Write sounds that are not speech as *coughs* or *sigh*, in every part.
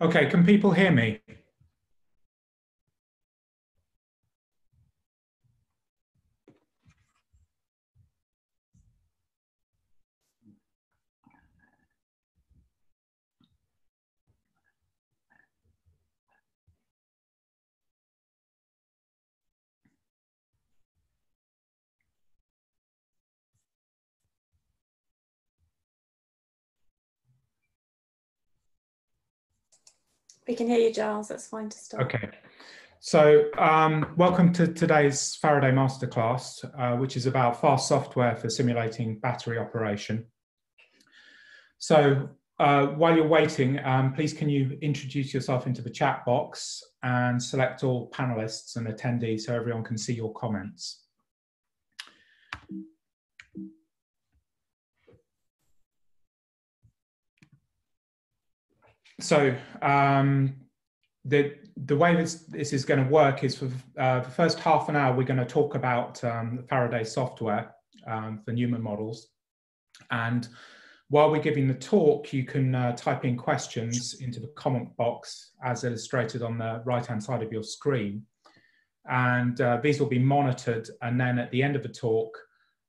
Okay, can people hear me? We can hear you, Giles. That's fine to start. Okay. So um, welcome to today's Faraday Masterclass, uh, which is about fast software for simulating battery operation. So uh, while you're waiting, um, please can you introduce yourself into the chat box and select all panelists and attendees so everyone can see your comments. So um, the the way this this is going to work is for uh, the first half an hour we're going to talk about um, Faraday software um, for Newman models, and while we're giving the talk, you can uh, type in questions into the comment box as illustrated on the right hand side of your screen, and uh, these will be monitored, and then at the end of the talk,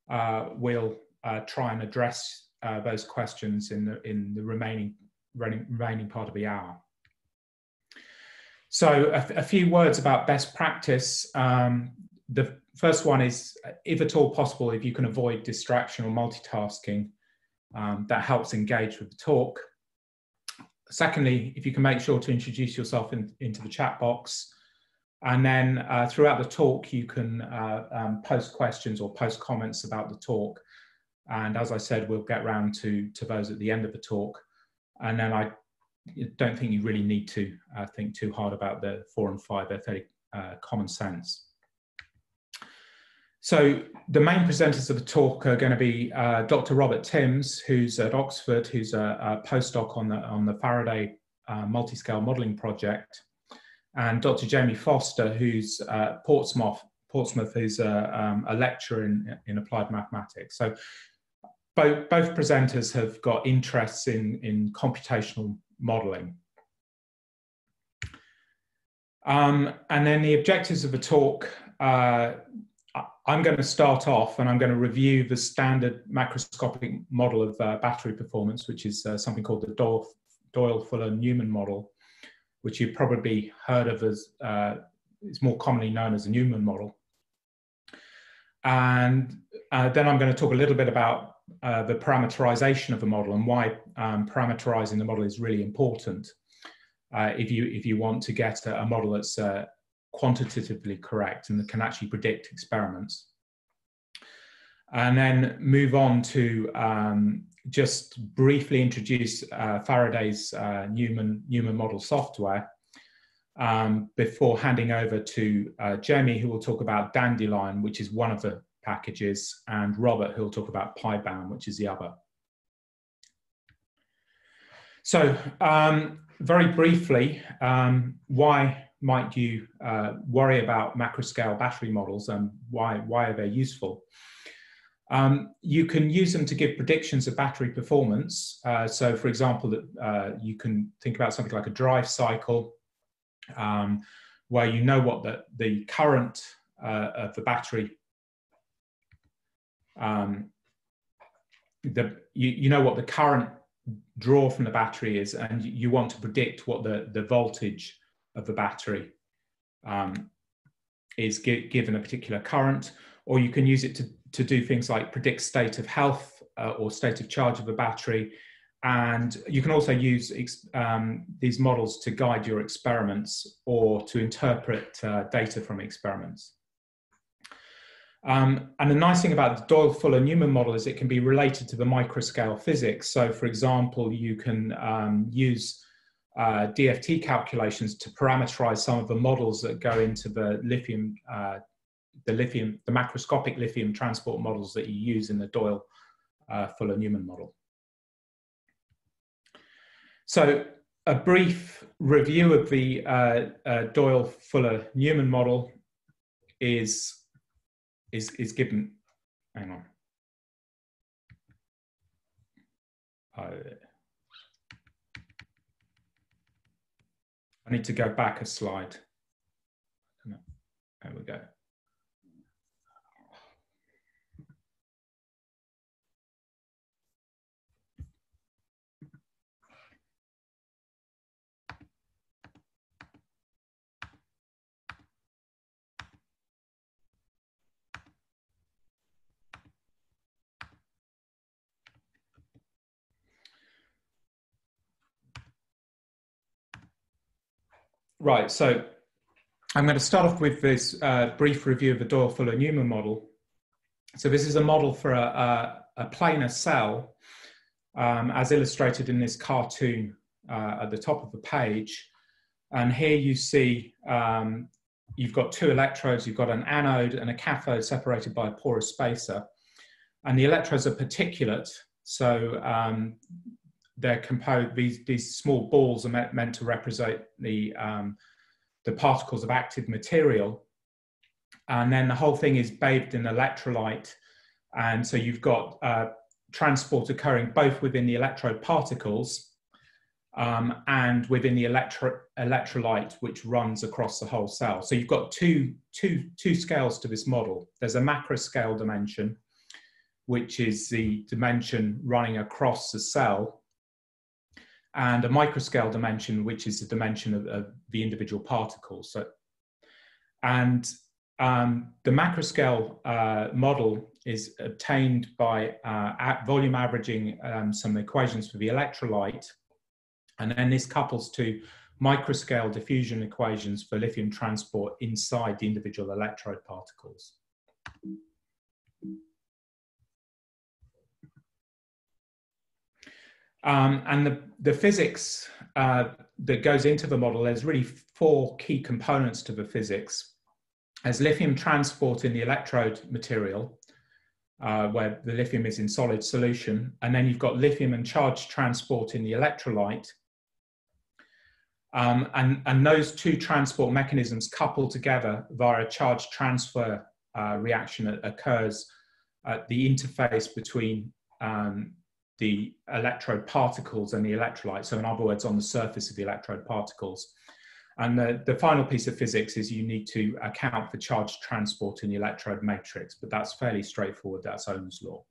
uh, we'll uh, try and address uh, those questions in the in the remaining remaining part of the hour. So a, few words about best practice. Um, the first one is, if at all possible, if you can avoid distraction or multitasking, um, that helps engage with the talk. Secondly, if you can make sure to introduce yourself in, into the chat box. And then uh, throughout the talk, you can uh, um, post questions or post comments about the talk. And as I said, we'll get round to, to those at the end of the talk. And then I don't think you really need to uh, think too hard about the four and five. They're fairly uh, common sense. So the main presenters of the talk are going to be uh, Dr. Robert Timms, who's at Oxford, who's a, a postdoc on the, on the Faraday uh, multi-scale modeling project, and Dr. Jamie Foster, who's Portsmouth, Portsmouth who's a, um, a lecturer in, in applied mathematics. So both, both presenters have got interests in, in computational modeling. Um, and then the objectives of the talk, uh, I'm going to start off and I'm going to review the standard macroscopic model of uh, battery performance, which is uh, something called the Doyle-Fuller-Newman model, which you've probably heard of as, uh, it's more commonly known as the Newman model. And uh, then I'm going to talk a little bit about uh, the parameterization of a model and why um, parameterizing the model is really important uh, if you if you want to get a, a model that's uh, quantitatively correct and that can actually predict experiments. And then move on to um, just briefly introduce uh, Faraday's uh, Newman Newman model software um, before handing over to uh, Jamie, who will talk about DandeLiion, which is one of the packages, and Robert, who'll talk about PyBaMM, which is the other. So um, very briefly, um, why might you uh, worry about macroscale battery models and why, why are they useful? Um, you can use them to give predictions of battery performance. Uh, so for example, that uh, you can think about something like a drive cycle um, where you know what the, the current uh, of the battery um, the you, you know what the current draw from the battery is and you want to predict what the, the voltage of the battery um, is gi given a particular current or you can use it to, to do things like predict state of health uh, or state of charge of a battery and you can also use um, these models to guide your experiments or to interpret uh, data from experiments. Um, and the nice thing about the Doyle-Fuller-Newman model is it can be related to the microscale physics. So for example, you can um, use uh, DFT calculations to parameterize some of the models that go into the lithium, uh, the lithium, the macroscopic lithium transport models that you use in the Doyle-Fuller-Newman uh, model. So a brief review of the uh, uh, Doyle-Fuller-Newman model is is is given. Hang on. I need to go back a slide. There we go. Right, so I'm going to start off with this uh, brief review of the Doyle-Fuller-Newman model. So this is a model for a, a, a planar cell, um, as illustrated in this cartoon uh, at the top of the page. And here you see um, you've got two electrodes, you've got an anode and a cathode separated by a porous spacer. And the electrodes are particulate, so um, they're composed, these, these small balls are meant, to represent the, um, the particles of active material. And then the whole thing is bathed in electrolyte. And so you've got uh, transport occurring both within the electrode particles um, and within the electro electrolyte, which runs across the whole cell. So you've got two, two, two scales to this model. There's a macro scale dimension, which is the dimension running across the cell and a microscale dimension, which is the dimension of, of the individual particles. So, and um, the macroscale uh, model is obtained by uh, volume averaging um, some equations for the electrolyte, and then this couples to microscale diffusion equations for lithium transport inside the individual electrode particles. Um, and the, the physics uh, that goes into the model, there's really four key components to the physics. There's lithium transport in the electrode material, uh, where the lithium is in solid solution. And then you've got lithium and charge transport in the electrolyte. Um, and, and those two transport mechanisms couple together via a charge transfer uh, reaction that occurs at the interface between um, the electrode particles and the electrolyte. So in other words, on the surface of the electrode particles. And the, the final piece of physics is you need to account for charge transport in the electrode matrix, but that's fairly straightforward, that's Ohm's law.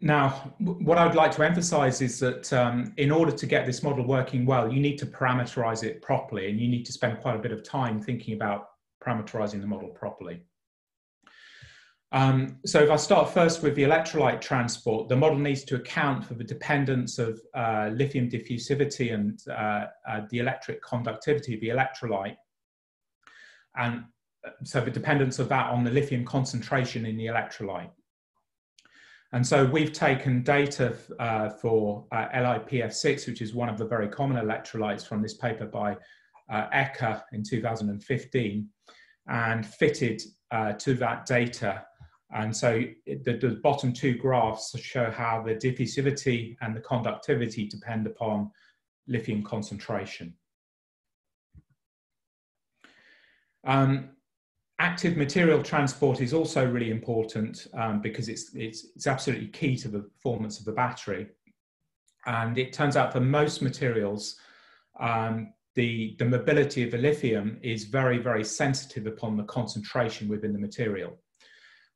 Now, what I'd like to emphasize is that um, in order to get this model working well, you need to parameterize it properly and you need to spend quite a bit of time thinking about parameterizing the model properly. Um, so if I start first with the electrolyte transport, the model needs to account for the dependence of uh, lithium diffusivity and uh, uh, the electric conductivity of the electrolyte. And uh, so the dependence of that on the lithium concentration in the electrolyte. And so we've taken data uh, for uh, LiPF6, which is one of the very common electrolytes from this paper by Ecker in 2015, and fitted to that data and so the, the, bottom two graphs show how the diffusivity and the conductivity depend upon lithium concentration. Um, active material transport is also really important um, because it's, it's, it's absolutely key to the performance of the battery. And it turns out for most materials, um, the, the mobility of the lithium is very, very sensitive upon the concentration within the material.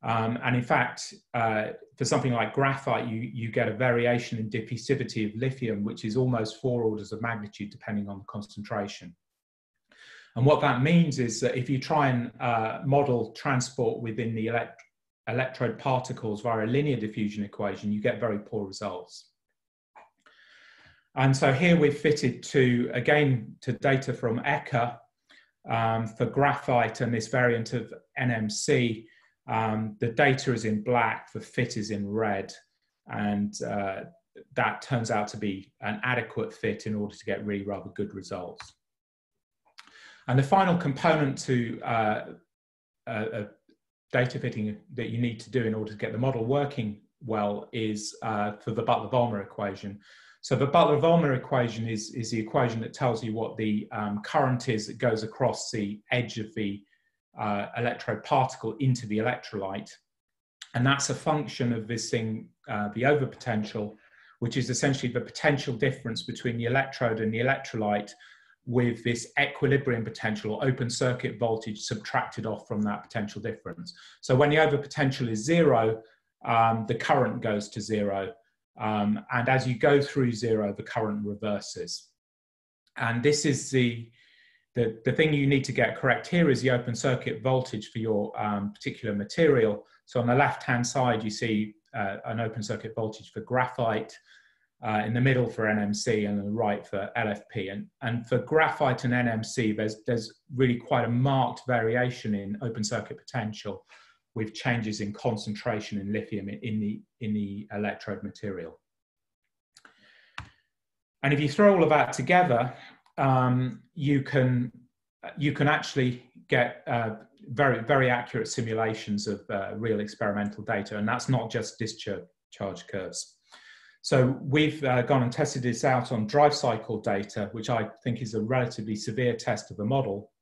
Um, and in fact, uh, for something like graphite, you, you get a variation in diffusivity of lithium, which is almost four orders of magnitude depending on the concentration. And what that means is that if you try and uh, model transport within the elect electrode particles via a linear diffusion equation, you get very poor results. And so here we've fitted to, again, to data from Ecker um, for graphite and this variant of NMC, um, the data is in black, the fit is in red, and uh, that turns out to be an adequate fit in order to get really rather good results. And the final component to uh, data fitting that you need to do in order to get the model working well is uh, for the Butler-Volmer equation. So the Butler-Volmer equation is, is the equation that tells you what the um, current is that goes across the edge of the uh, electrode particle into the electrolyte. And that's a function of this thing, uh, the overpotential, which is essentially the potential difference between the electrode and the electrolyte with this equilibrium potential or open circuit voltage subtracted off from that potential difference. So when the over potential is zero, um, the current goes to zero. Um, and as you go through zero, the current reverses. And this is the, the, the thing you need to get correct here is the open circuit voltage for your um, particular material. So on the left-hand side, you see uh, an open circuit voltage for graphite, uh, in the middle for NMC and on the right for LFP. And, and for graphite and NMC, there's, there's really quite a marked variation in open circuit potential with changes in concentration in lithium in the, in the electrode material. And if you throw all of that together, um, you can you can actually get uh, very very accurate simulations of uh, real experimental data, and that's not just discharge curves. So we've uh, gone and tested this out on drive cycle data, which I think is a relatively severe test of the model,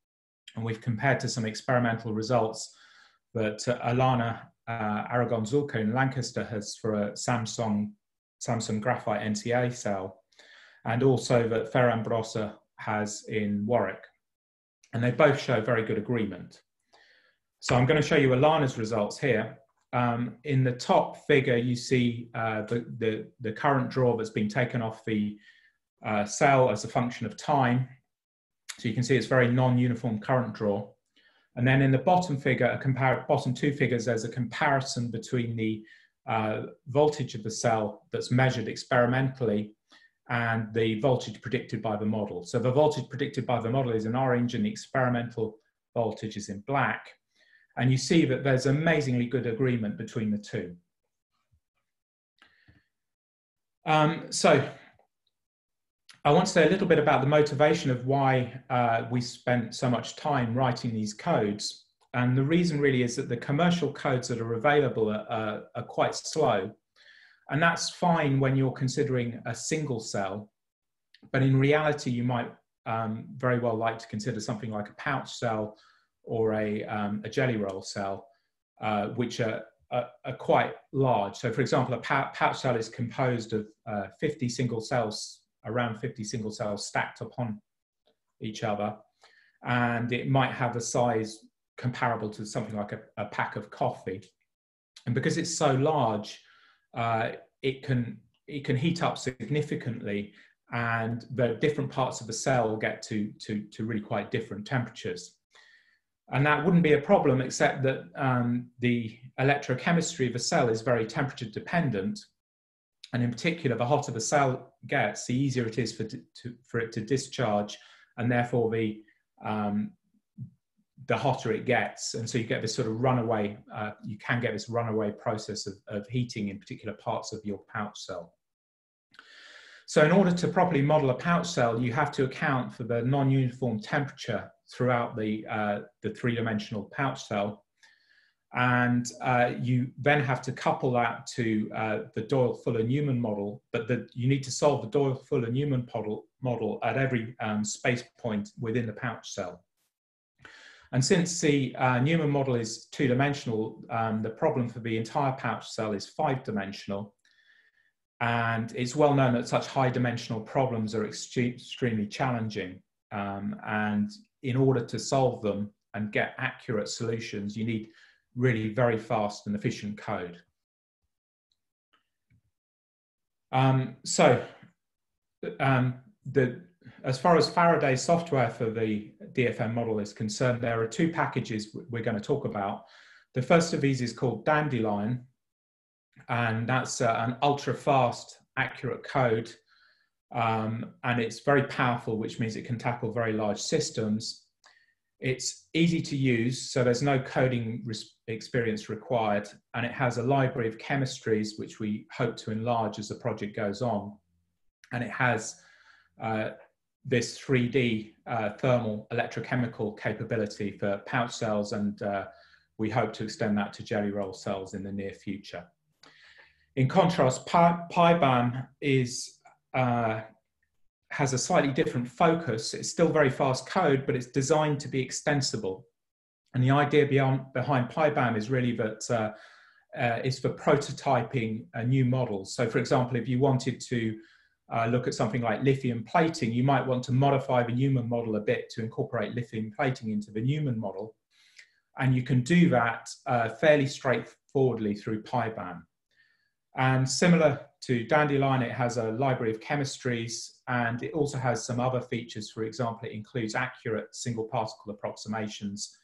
and we've compared to some experimental results that uh, Alana uh, Aragon Zülke in Lancaster has for a Samsung Samsung graphite NCA cell, and also that Ferran Brosa has in Warwick. And they both show very good agreement. So I'm going to show you Alana's results here. Um, in the top figure, you see uh, the, the, the, current draw that's been taken off the uh, cell as a function of time. So you can see it's very non-uniform current draw. And then in the bottom figure, a compar bottom two figures, there's a comparison between the uh, voltage of the cell that's measured experimentally and the voltage predicted by the model. So the voltage predicted by the model is in orange and the experimental voltage is in black. And you see that there's amazingly good agreement between the two. Um, so I want to say a little bit about the motivation of why uh, we spent so much time writing these codes. And the reason really is that the commercial codes that are available are, are, are quite slow. And that's fine when you're considering a single cell. But in reality, you might um, very well like to consider something like a pouch cell or a, um, a jelly roll cell, uh, which are, are, are, quite large. So for example, a pouch cell is composed of uh, 50 single cells, around 50 single cells stacked upon each other. And it might have a size comparable to something like a, a pack of coffee. And because it's so large, uh, it can it can heat up significantly and the different parts of the cell get to, to, to really quite different temperatures. And that wouldn't be a problem except that um, the electrochemistry of a cell is very temperature dependent. And in particular, the hotter the cell gets, the easier it is for, to, for it to discharge, and therefore the, um, the hotter it gets. And so you get this sort of runaway, uh, you can get this runaway process of, of heating in particular parts of your pouch cell. So in order to properly model a pouch cell, you have to account for the non-uniform temperature throughout the, uh, the three-dimensional pouch cell. And uh, you then have to couple that to uh, the Doyle-Fuller-Newman model, but the, you need to solve the Doyle-Fuller-Newman model, model at every um, space point within the pouch cell. And since the uh, Newman model is two-dimensional, um, the problem for the entire pouch cell is five-dimensional. And it's well known that such high-dimensional problems are extremely challenging. Um, and in order to solve them and get accurate solutions, you need really very fast and efficient code. Um, so um, the, as far as Faraday software for the DFN model is concerned, there are two packages we're going to talk about. The first of these is called DandeLiion, and that's uh, an ultra fast, accurate code um, and it's very powerful, which means it can tackle very large systems. It's easy to use, so there's no coding experience required, and it has a library of chemistries which we hope to enlarge as the project goes on. And it has uh, this 3D uh, thermal electrochemical capability for pouch cells, and uh, we hope to extend that to jelly roll cells in the near future. In contrast, PyBaMM is uh, has a slightly different focus. It's still very fast code, but it's designed to be extensible. And the idea beyond, behind PyBaMM is really that uh, uh, is for prototyping a new models. So for example, if you wanted to uh, look at something like lithium plating, you might want to modify the Newman model a bit to incorporate lithium plating into the Newman model. And you can do that uh, fairly straightforwardly through PyBaMM. And similar to DandeLiion, it has a library of chemistries and it also has some other features. For example, it includes accurate single particle approximations,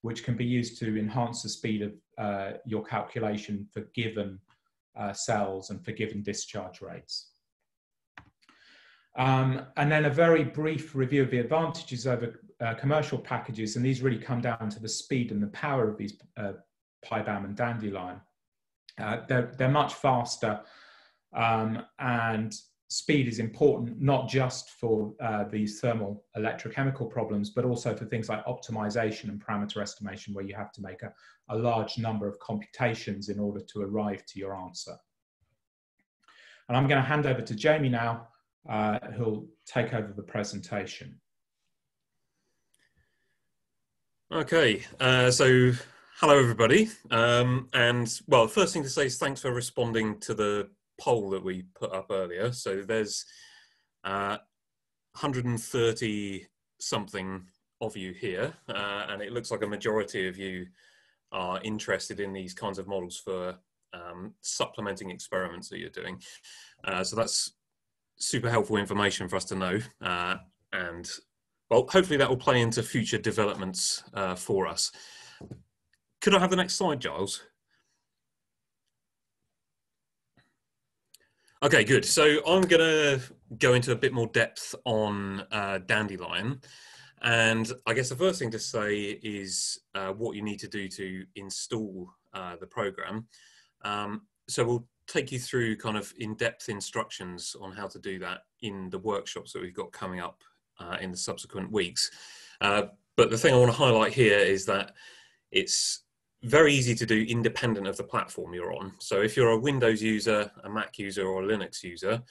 which can be used to enhance the speed of uh, your calculation for given uh, cells and for given discharge rates. Um, and then a very brief review of the advantages over uh, commercial packages, and these really come down to the speed and the power of these uh, PyBaMM and DandeLiion. Uh, they're, they're much faster um, and speed is important not just for uh, these thermal electrochemical problems, but also for things like optimization and parameter estimation, where you have to make a, a large number of computations in order to arrive to your answer. And I'm going to hand over to Jamie now, uh, who'll take over the presentation. Okay, uh, so hello everybody. Um, and well, first thing to say is thanks for responding to the poll that we put up earlier. So there's uh, 130 something of you here, uh, and it looks like a majority of you are interested in these kinds of models for um, supplementing experiments that you're doing. Uh, so that's super helpful information for us to know. Uh, and well, hopefully that will play into future developments uh, for us. Could I have the next slide, Giles? Okay, good. So I'm going to go into a bit more depth on uh, DandeLiion. And I guess the first thing to say is uh, what you need to do to install uh, the program. Um, so we'll take you through kind of in-depth instructions on how to do that in the workshops that we've got coming up uh, in the subsequent weeks. Uh, but the thing I want to highlight here is that it's very easy to do independent of the platform you're on. So if you're a Windows user, a Mac user, or a Linux user,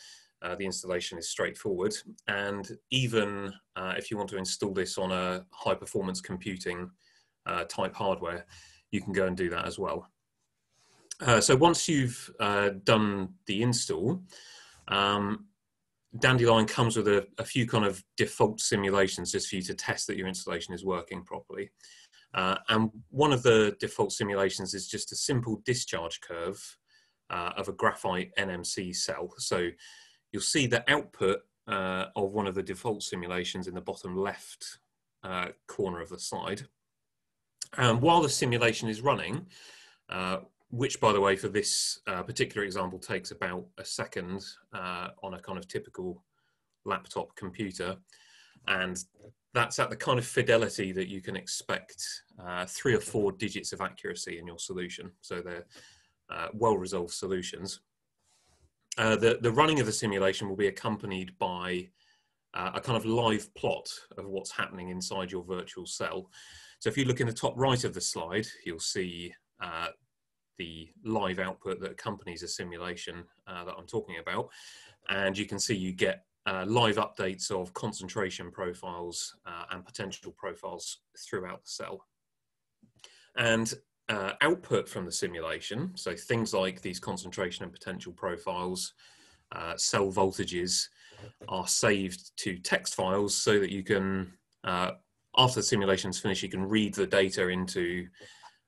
uh, the installation is straightforward. And even uh, if you want to install this on a high performance computing uh, type hardware, you can go and do that as well. Uh, so once you've uh, done the install, um, DandeLiion comes with a, a, few kind of default simulations just for you to test that your installation is working properly. Uh, and one of the default simulations is just a simple discharge curve uh, of a graphite NMC cell. So you'll see the output uh, of one of the default simulations in the bottom left corner of the slide. And while the simulation is running, uh, which by the way for this uh, particular example takes about a second on a kind of typical laptop computer, and that's at the kind of fidelity that you can expect uh, three or four digits of accuracy in your solution. So they're uh, well resolved solutions. Uh, the, the running of the simulation will be accompanied by uh, a kind of live plot of what's happening inside your virtual cell. So if you look in the top right of the slide, you'll see uh, the live output that accompanies a simulation uh, that I'm talking about. And you can see you get uh, live updates of concentration profiles uh, and potential profiles throughout the cell. And uh, output from the simulation, so things like these concentration and potential profiles, uh, cell voltages, are saved to text files so that you can, uh, after the simulation's finished, you can read the data into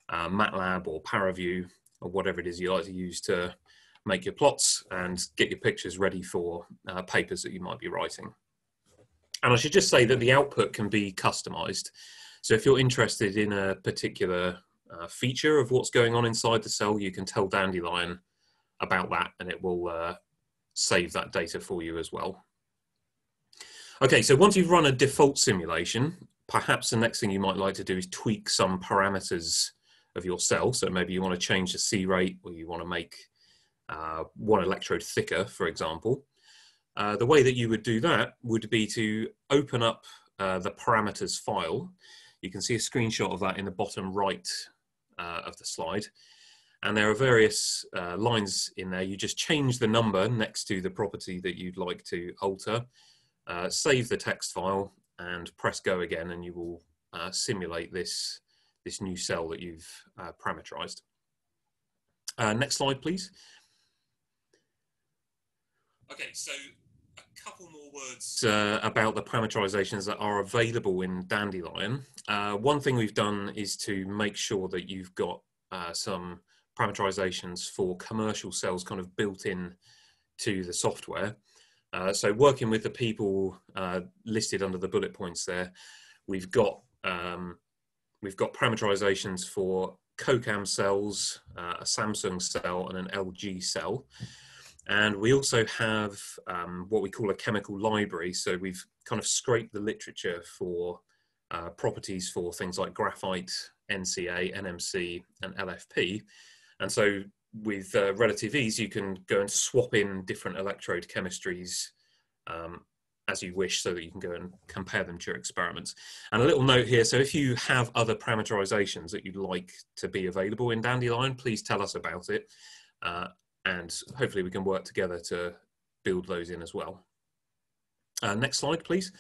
uh, MATLAB or ParaView or whatever it is you like to use to make your plots and get your pictures ready for uh, papers that you might be writing. And I should just say that the output can be customized. So if you're interested in a particular uh, feature of what's going on inside the cell, you can tell DandeLiion about that and it will uh, save that data for you as well. Okay, so once you've run a default simulation, perhaps the next thing you might like to do is tweak some parameters of your cell. So maybe you want to change the C rate or you want to make uh, one electrode thicker, for example. Uh, the way that you would do that would be to open up uh, the parameters file. You can see a screenshot of that in the bottom right uh, of the slide. And there are various uh, lines in there. You just change the number next to the property that you'd like to alter, uh, save the text file and press go again and you will simulate this, this new cell that you've parameterized. Uh, next slide, please. Okay, so a couple more words uh, about the parameterizations that are available in DandeLiion. Uh, one thing we've done is to make sure that you've got uh, some parameterizations for commercial cells kind of built in to the software. Uh, so working with the people uh, listed under the bullet points there, we've got um, we've got parameterizations for Kokam cells, uh, a Samsung cell, and an LG cell. And we also have um, what we call a chemical library. So we've kind of scraped the literature for uh, properties for things like graphite, NCA, NMC, and LFP. And so with uh, relative ease, you can go and swap in different electrode chemistries um, as you wish so that you can go and compare them to your experiments. And a little note here, so if you have other parameterizations that you'd like to be available in DandeLiion, please tell us about it. Uh, and hopefully we can work together to build those in as well. Uh, next slide, please.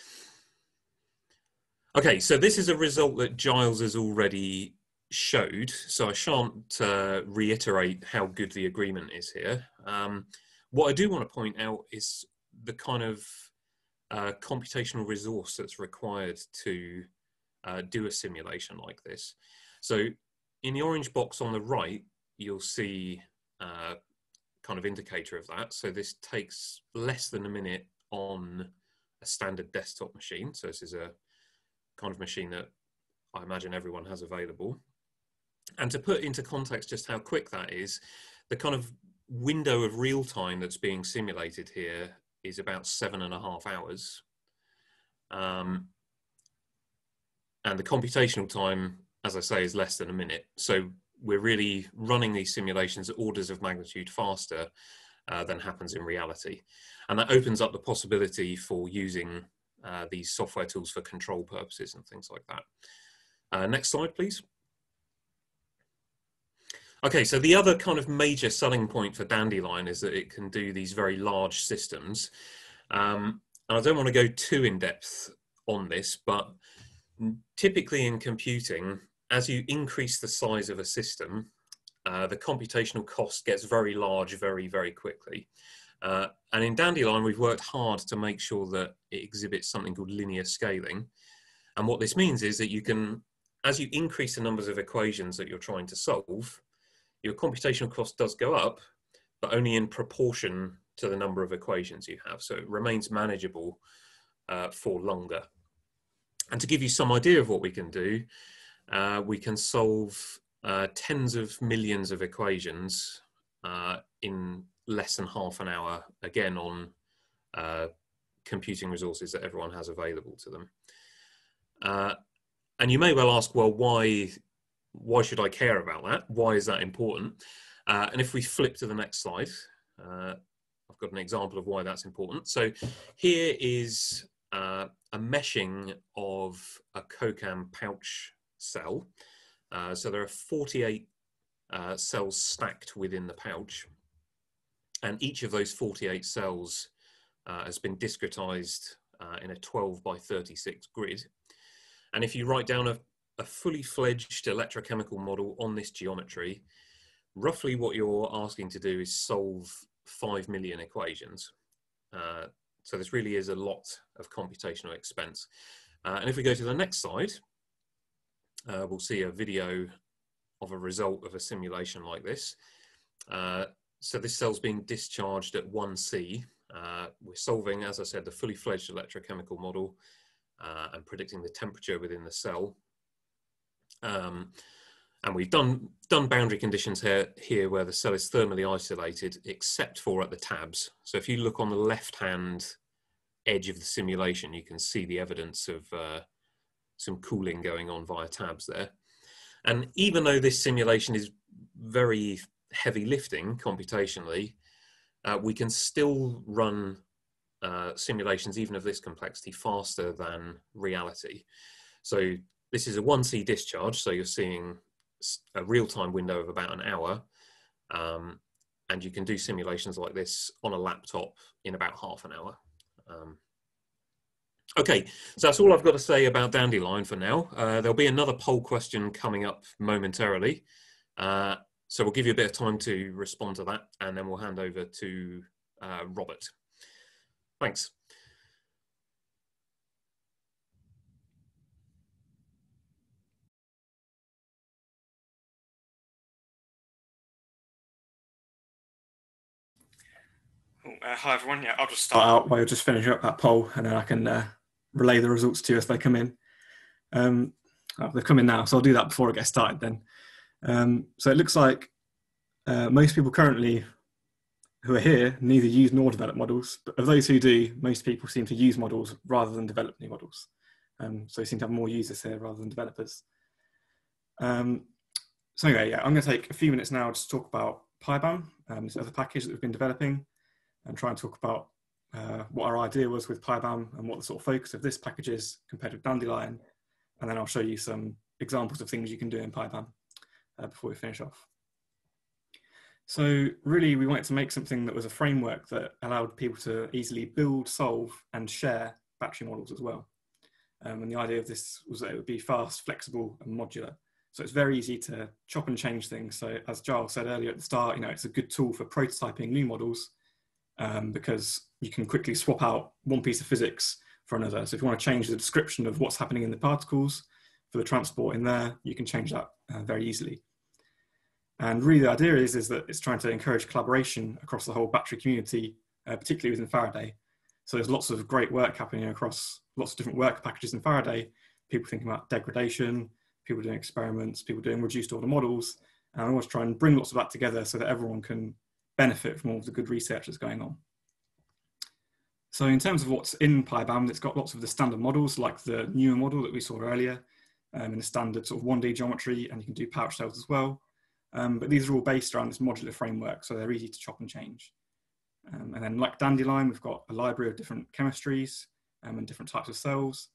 Okay, so this is a result that Giles has already showed, so I shan't uh, reiterate how good the agreement is here. Um, what I do want to point out is the kind of uh, computational resource that's required to uh, do a simulation like this. So in the orange box on the right, you'll see uh, kind of indicator of that. So this takes less than a minute on a standard desktop machine. So this is a kind of machine that I imagine everyone has available. And to put into context just how quick that is, the kind of window of real time that's being simulated here is about seven and a half hours. Um, and the computational time, as I say, is less than a minute. So we're really running these simulations at orders of magnitude faster uh, than happens in reality. And that opens up the possibility for using uh, these software tools for control purposes and things like that. Uh, next slide, please. Okay, so the other kind of major selling point for DandeLiion is that it can do these very large systems. Um, and I don't want to go too in depth on this, but typically in computing, as you increase the size of a system, uh, the computational cost gets very large very, very quickly. Uh, and in DandeLiion, we've worked hard to make sure that it exhibits something called linear scaling. And what this means is that you can, as you increase the numbers of equations that you're trying to solve, your computational cost does go up, but only in proportion to the number of equations you have. So it remains manageable uh, for longer. And to give you some idea of what we can do, uh, we can solve uh, tens of millions of equations uh, in less than half an hour, again on uh, computing resources that everyone has available to them. Uh, and you may well ask, well, why why should I care about that? Why is that important? Uh, and if we flip to the next slide, uh, I've got an example of why that's important. So here is uh, a meshing of a Kokam pouch cell. Uh, so there are 48 uh, cells stacked within the pouch. And each of those 48 cells uh, has been discretized in a 12 by 36 grid. And if you write down a a fully fledged electrochemical model on this geometry, roughly what you're asking to do is solve 5 million equations. Uh, so this really is a lot of computational expense. Uh, and if we go to the next slide, uh, we'll see a video of a result of a simulation like this. Uh, so this cell's being discharged at 1C. Uh, we're solving, as I said, the fully fledged electrochemical model uh, and predicting the temperature within the cell um, and we've done done boundary conditions here here where the cell is thermally isolated, except for at the tabs. So if you look on the left hand edge of the simulation, you can see the evidence of uh, some cooling going on via tabs there. And even though this simulation is very heavy lifting computationally, uh, we can still run uh, simulations even of this complexity faster than reality. So this is a 1C discharge, so you're seeing a real-time window of about an hour. Um, and you can do simulations like this on a laptop in about half an hour. Um, okay, so that's all I've got to say about DandeLiion for now. Uh, there'll be another poll question coming up momentarily. Uh, so we'll give you a bit of time to respond to that, and then we'll hand over to uh, Robert. Thanks. Uh, hi everyone. Yeah, I'll just start out by just finishing up that poll, and then I can uh, relay the results to you as they come in. Um, oh, they're coming now, so I'll do that before I get started. Then, um, so it looks like uh, most people currently who are here neither use nor develop models, but of those who do, most people seem to use models rather than develop new models. Um, so we seem to have more users here rather than developers. Um, so anyway, yeah, I'm going to take a few minutes now to talk about PyBaMM, um, this other package that we've been developing, and try and talk about uh, what our idea was with PyBaMM and what the sort of focus of this package is compared with DandeLiion. And then I'll show you some examples of things you can do in PyBaMM uh, before we finish off. So really we wanted to make something that was a framework that allowed people to easily build, solve and share battery models as well. Um, and the idea of this was that it would be fast, flexible and modular. So it's very easy to chop and change things. So as Giles said earlier at the start, you know, it's a good tool for prototyping new models um, because you can quickly swap out one piece of physics for another. So if you want to change the description of what's happening in the particles for the transport in there, you can change that uh, very easily. And really the idea is, is that it's trying to encourage collaboration across the whole battery community, uh, particularly within Faraday. So there's lots of great work happening across lots of different work packages in Faraday, people thinking about degradation, people doing experiments, people doing reduced order models, and I always try and bring lots of that together so that everyone can benefit from all the good research that's going on. So in terms of what's in PyBaMM, it's got lots of the standard models like the Newman model that we saw earlier um, in the standard sort of 1D geometry and you can do pouch cells as well. Um, but these are all based around this modular framework so they're easy to chop and change. Um, and then like DandeLiion, we've got a library of different chemistries um, and different types of cells.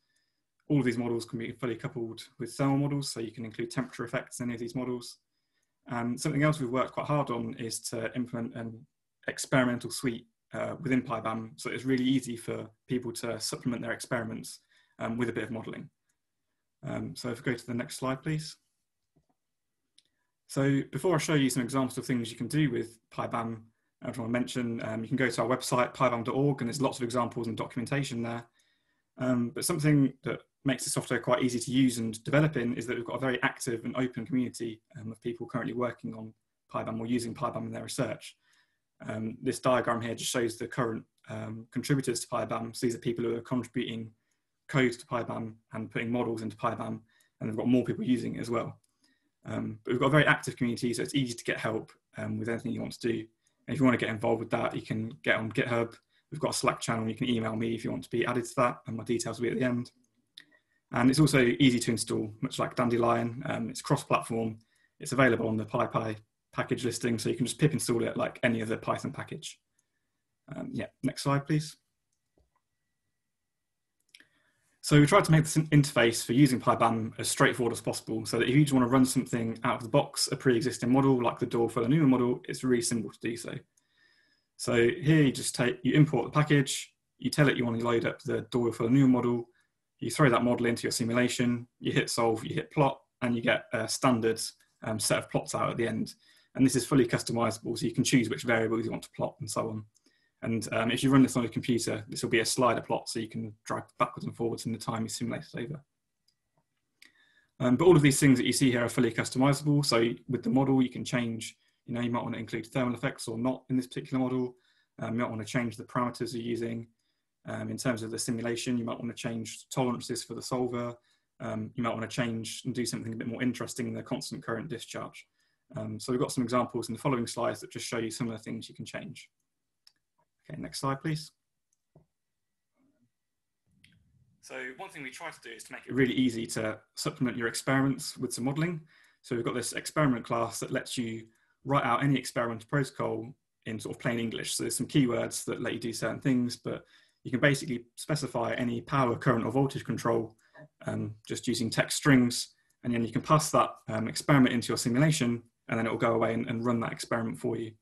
All of these models can be fully coupled with thermal models so you can include temperature effects in any of these models. And something else we've worked quite hard on is to implement an experimental suite uh, within PyBaMM, so it's really easy for people to supplement their experiments um, with a bit of modeling. Um, so if we go to the next slide, please. So before I show you some examples of things you can do with PyBaMM, I just want to mention um, you can go to our website, pybamm.org, and there's lots of examples and documentation there. Um, but something that makes the software quite easy to use and develop in is that we've got a very active and open community um, of people currently working on PyBaMM or using PyBaMM in their research. Um, this diagram here just shows the current um, contributors to PyBaMM. So these are people who are contributing code to PyBaMM and putting models into PyBaMM, and we've got more people using it as well. Um, but we've got a very active community, so it's easy to get help um, with anything you want to do. And if you want to get involved with that, you can get on GitHub. We've got a Slack channel. You can email me if you want to be added to that, and my details will be at the end. And it's also easy to install, much like DandeLiion. Um, it's cross-platform. It's available on the PyPI package listing, so you can just pip install it like any other Python package. Um, yeah, next slide, please. So we tried to make this interface for using PyBaMM as straightforward as possible, so that if you just want to run something out of the box, a pre-existing model like the Doyle-Fuller-Newman model, it's really simple to do so. So here you just take, you import the package, you tell it you want to load up the Doyle-Fuller-Newman model, you throw that model into your simulation, you hit solve, you hit plot, and you get a standard um, set of plots out at the end. And this is fully customizable, so you can choose which variables you want to plot and so on. And um, if you run this on a computer, this will be a slider plot, so you can drag backwards and forwards in the time you simulate it over. Um, but all of these things that you see here are fully customizable. So with the model, you can change, you know, you might want to include thermal effects or not in this particular model. Um, you might want to change the parameters you're using. Um, in terms of the simulation, you might want to change tolerances for the solver. Um, you might want to change and do something a bit more interesting in the constant current discharge. Um, so we've got some examples in the following slides that just show you some of the things you can change. Okay, next slide, please. So one thing we try to do is to make it really easy to supplement your experiments with some modeling. So we've got this experiment class that lets you write out any experimental protocol in sort of plain English. So there's some keywords that let you do certain things, but you can basically specify any power, current, or voltage control um, just using text strings, and then you can pass that um, experiment into your simulation, and then it will go away and, and run that experiment for you.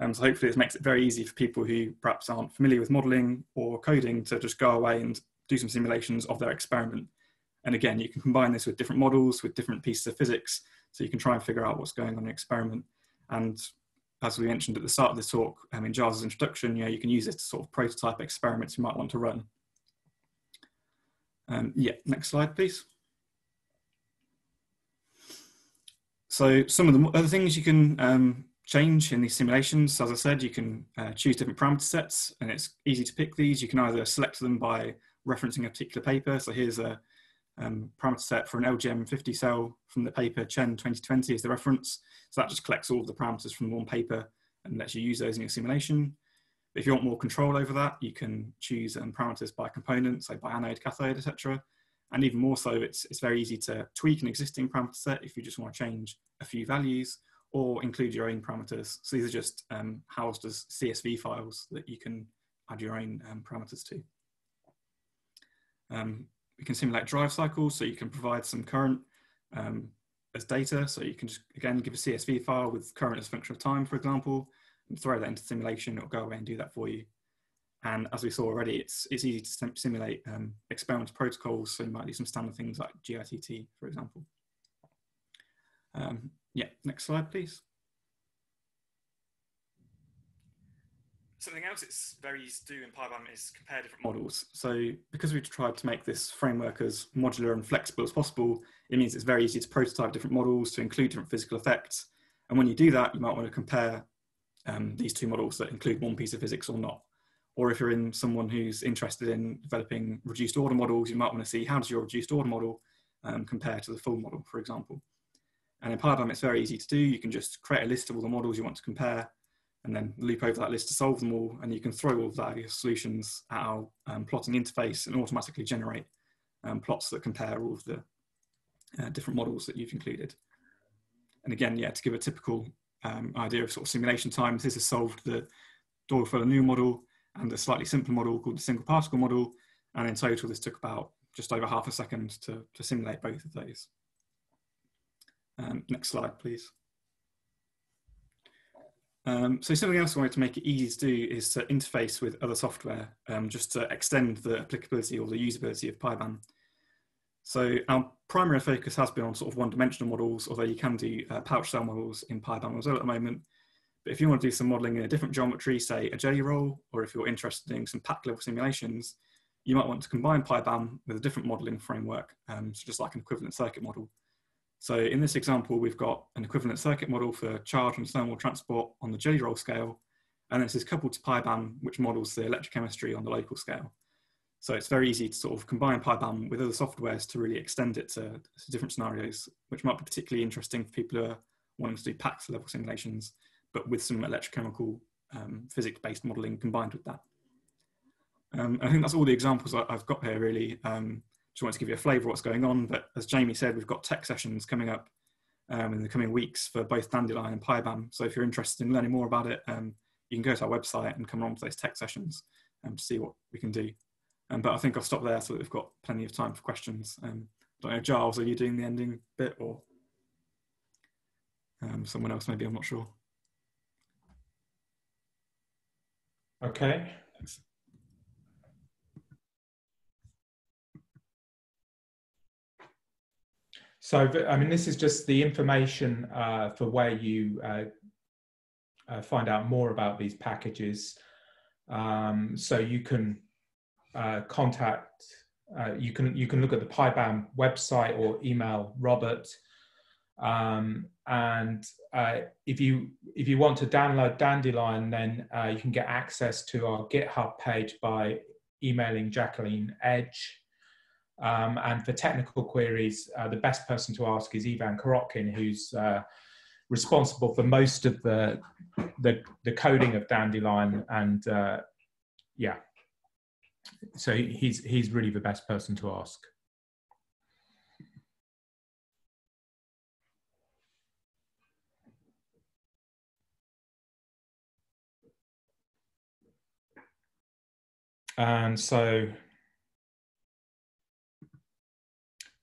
Um, so hopefully this makes it very easy for people who perhaps aren't familiar with modeling or coding to just go away and do some simulations of their experiment. And again, you can combine this with different models, with different pieces of physics, so you can try and figure out what's going on in your experiment. And as we mentioned at the start of the talk, um, in Giles' introduction, you know, you can use it to sort of prototype experiments you might want to run. Um, yeah, next slide, please. So some of the other things you can um, change in these simulations, as I said, you can uh, choose different parameter sets and it's easy to pick these. You can either select them by referencing a particular paper. So here's a um, parameter set for an LGM 50 cell from the paper Chen 2020 is the reference. So that just collects all the parameters from one paper and lets you use those in your simulation. But if you want more control over that, you can choose um, parameters by component, so by anode, cathode, etc. And even more so, it's, it's very easy to tweak an existing parameter set if you just want to change a few values or include your own parameters. So these are just um, housed as CSV files that you can add your own um, parameters to. Um, we can simulate drive cycles, so you can provide some current um, as data. So you can just, again, give a CSV file with current as a function of time, for example, and throw that into simulation, it'll go away and do that for you. And as we saw already, it's, it's easy to simulate um, experimental protocols. So you might do some standard things like GITT, for example. Um, yeah, next slide, please. Something else it's very easy to do in PyBaMM is compare different models. So because we've tried to make this framework as modular and flexible as possible, it means it's very easy to prototype different models to include different physical effects. And when you do that, you might want to compare um, these two models that include one piece of physics or not. Or if you're in someone who's interested in developing reduced order models, you might want to see how does your reduced order model um, compare to the full model, for example. And in PyBaMM, it's very easy to do. You can just create a list of all the models you want to compare and then loop over that list to solve them all. And you can throw all of that solutions at our um, plotting interface and automatically generate um, plots that compare all of the uh, different models that you've included. And again, yeah, to give a typical um, idea of sort of simulation times, this has solved the Doyle-Fuller-Nu model and a slightly simpler model called the single particle model. And in total, this took about just over half a second to, to simulate both of those. Um, next slide, please. Um, so something else I wanted to make it easy to do is to interface with other software, um, just to extend the applicability or the usability of PyBaMM. So our primary focus has been on sort of one-dimensional models, although you can do uh, pouch cell models in PyBaMM as well at the moment. But if you want to do some modeling in a different geometry, say a jelly roll, or if you're interested in some pack level simulations, you might want to combine PyBaMM with a different modeling framework, um, so just like an equivalent circuit model. So in this example, we've got an equivalent circuit model for charge and thermal transport on the jelly roll scale, and this is coupled to PyBaMM, which models the electrochemistry on the local scale. So it's very easy to sort of combine PyBaMM with other softwares to really extend it to, to different scenarios, which might be particularly interesting for people who are wanting to do PACS level simulations, but with some electrochemical um, physics-based modeling combined with that. Um, I think that's all the examples I've got here really. Um, just want to give you a flavour of what's going on. But as Jamie said, we've got tech sessions coming up um, in the coming weeks for both DandeLiion and PyBaMM. So if you're interested in learning more about it, um, you can go to our website and come along to those tech sessions um, see what we can do. Um, but I think I'll stop there so that we've got plenty of time for questions. Um, I don't know, Giles, are you doing the ending bit or um, someone else maybe, I'm not sure. Okay. Thanks. So, I mean, this is just the information uh, for where you uh, uh, find out more about these packages. Um, so you can uh, contact, uh, you can you can look at the PyBaMM website or email Robert. Um, and uh, if you if you want to download DandeLiion, then you can get access to our GitHub page by emailing Jacqueline Edge. Um, and for technical queries, uh, the best person to ask is Ivan Korotkin, who's uh, responsible for most of the, the, the coding of DandeLiion. And uh, yeah, so he's, he's really the best person to ask. And so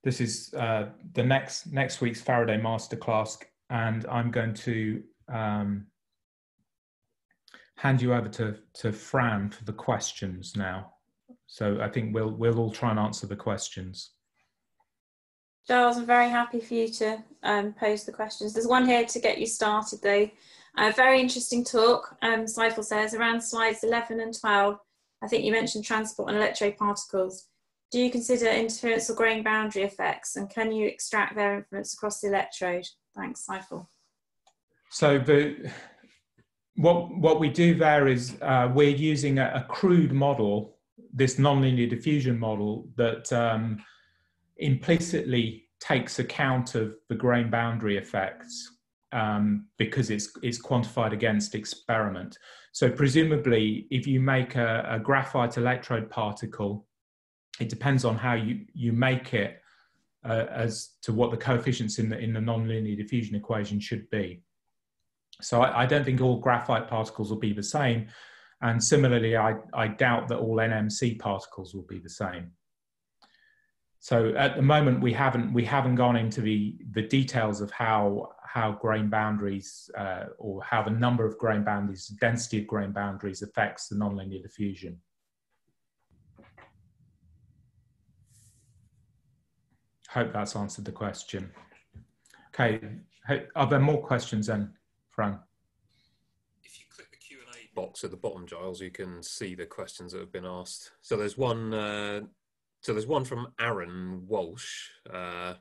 This is uh, the next next week's Faraday Masterclass, and I'm going to um, hand you over to to Fran for the questions now. So I think we'll we'll all try and answer the questions. Giles, I'm very happy for you to um, pose the questions. There's one here to get you started though. A uh, very interesting talk, um, Seifel says, around slides 11 and 12. I think you mentioned transport and electrode particles. Do you consider interference or grain boundary effects and can you extract their influence across the electrode? Thanks, Seifel. So the what what we do there is uh, we're using a, a, crude model, this nonlinear diffusion model that um, implicitly takes account of the grain boundary effects um, because it's it's quantified against experiment. So presumably, if you make a, a graphite electrode particle, it depends on how you you make it uh, as to what the coefficients in the in the nonlinear diffusion equation should be. So I, I, don't think all graphite particles will be the same. And similarly, I, I doubt that all NMC particles will be the same. So at the moment, we haven't we haven't gone into the the details of how how grain boundaries uh, or how the number of grain boundaries, density of grain boundaries affects the nonlinear diffusion. Hope that's answered the question. Okay, are there more questions then? Fran? If you click the Q&A box at the bottom, Giles, you can see the questions that have been asked. So there's one, uh, so there's one from Aaron Walsh. Uh,